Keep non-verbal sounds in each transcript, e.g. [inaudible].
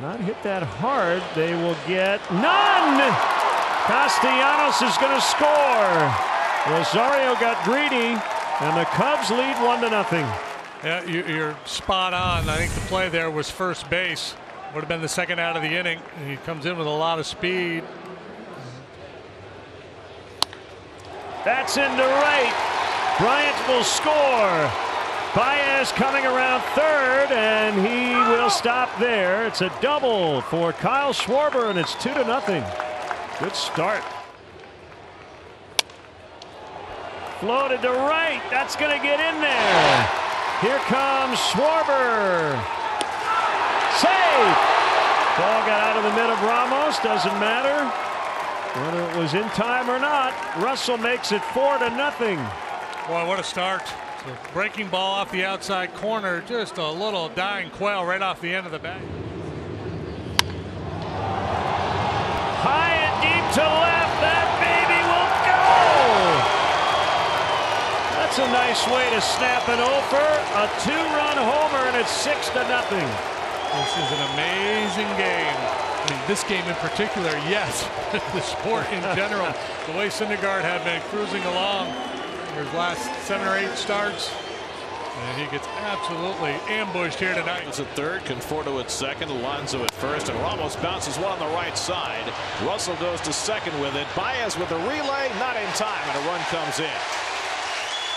Not hit that hard. They will get none. Castellanos is going to score. Rosario got greedy, and the Cubs lead one to nothing. Yeah, you, are spot on. I think the play there was first base. Would have been the second out of the inning. He comes in with a lot of speed. That's into right. Bryant will score. Baez coming around third, and he will stop there. It's a double for Kyle Schwarber, and it's two to nothing. Good start. Floated to right. That's going to get in there. Here comes Schwarber. Save. Ball got out of the mid of Ramos. Doesn't matter whether it was in time or not. Russell makes it four to nothing. Boy, what a start. So breaking ball off the outside corner. Just a little dying quail right off the end of the bat. High and deep to left. That baby will go. That's a nice way to snap an over. A two-run homer, and it's six to nothing. This is an amazing game. I mean, this game in particular, yes. [laughs] the sport in general. the way Syndergaard had been cruising along his last seven or eight starts. And he gets absolutely ambushed here tonight. It's at third, Conforto at second, Alonso at first, and Ramos bounces one on the right side. Russell goes to second with it. Baez with the relay, not in time, and a run comes in.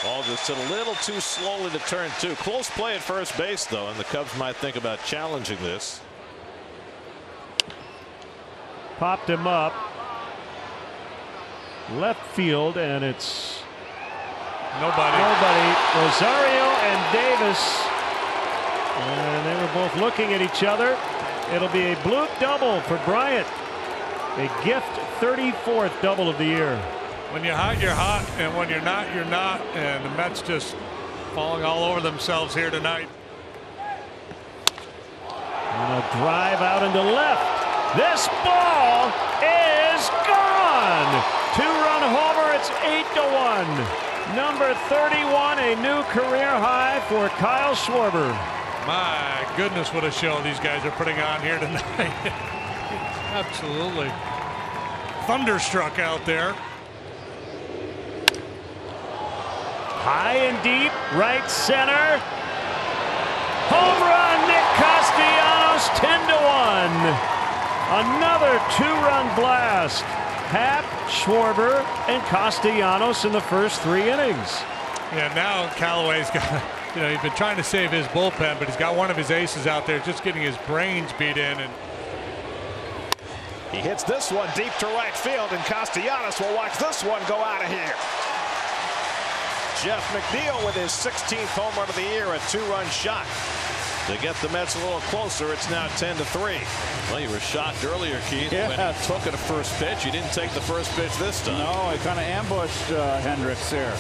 Ball just hit a little too slowly to turn two. Close play at first base, though, and the Cubs might think about challenging this. Popped him up. Left field, and it's Nobody. Nobody. Rosario and Davis. And they were both looking at each other. It'll be a blue double for Bryant. A gift 34th double of the year. When you're hot, you're hot. And when you're not, you're not. And the Mets just falling all over themselves here tonight. And a drive out into left. This ball is gone. Two-run homer. It's eight to one. Number 31, a new career high for Kyle Schwarber. My goodness, what a show these guys are putting on here tonight. [laughs] Absolutely thunderstruck out there. High and deep, right center. Home run, Nick Castellanos, 10 to 1. Another two-run blast. Happ, Schwarber, and Castellanos in the first three innings. Yeah, now Callaway's got, [laughs] you know, he's been trying to save his bullpen, but he's got one of his aces out there just getting his brains beat in. and He hits this one deep to right field, and Castellanos will watch this one go out of here. Jeff McNeil with his 16th home run of the year, a two-run shot. To get the Mets a little closer, it's now 10 to 3. Well, you were shocked earlier, Keith, yeah. when he took it a first pitch. You didn't take the first pitch this time. No, he kind of ambushed uh, Hendricks here.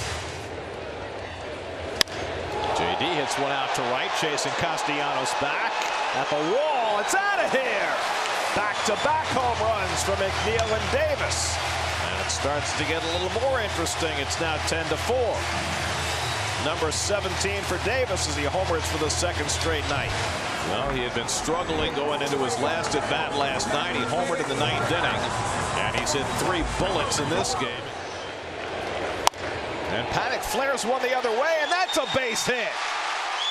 JD hits one out to right, chasing Castellanos back at the wall. It's out of here. Back-to-back -back home runs for McNeil and Davis. And it starts to get a little more interesting. It's now 10 to 4. Number 17 for Davis as he homers for the second straight night. Well, he had been struggling going into his last at bat last night. He homered in the ninth inning, and he's hit three bullets in this game. And Panik flares one the other way, and that's a base hit.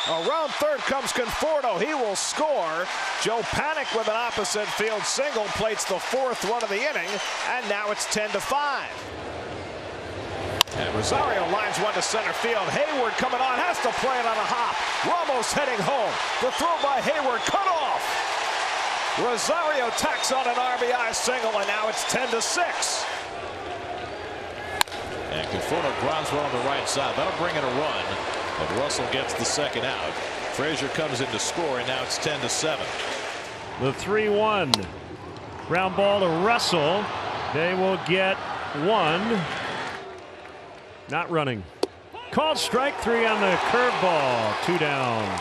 Around third comes Conforto. He will score. Joe Panik with an opposite field single plates the fourth run of the inning, and now it's 10 to 5. And Rosario lines one to center field. Heyward coming on, has to play it on a hop. Ramos heading home. The throw by Heyward cut off. Rosario tacks on an RBI single, and now it's 10 to 6. And Conforto grounds one on the right side. That'll bring in a run. But Russell gets the second out. Frazier comes in to score, and now it's 10 to 7. The 3 1. Ground ball to Russell. They will get one. Not running. Called strike three on the curveball. Two down.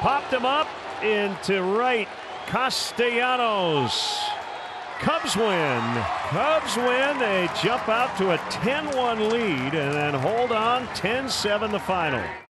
Popped him up into right. Castellanos. Cubs win. Cubs win. They jump out to a 10 1 lead and then hold on 10 7 the final.